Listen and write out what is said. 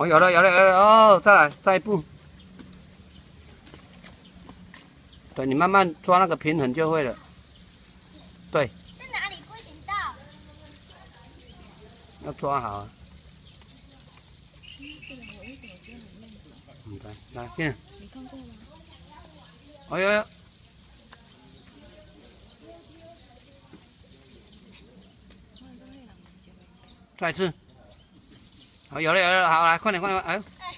哦，有了有了有了哦，再来再一步。对你慢慢抓那个平衡就会了。对，在哪里不行到？要抓好啊。嗯，来来，进。你看过吗？哎呦呦！再一次。好，有了有了，好来，快点快点，哎。哎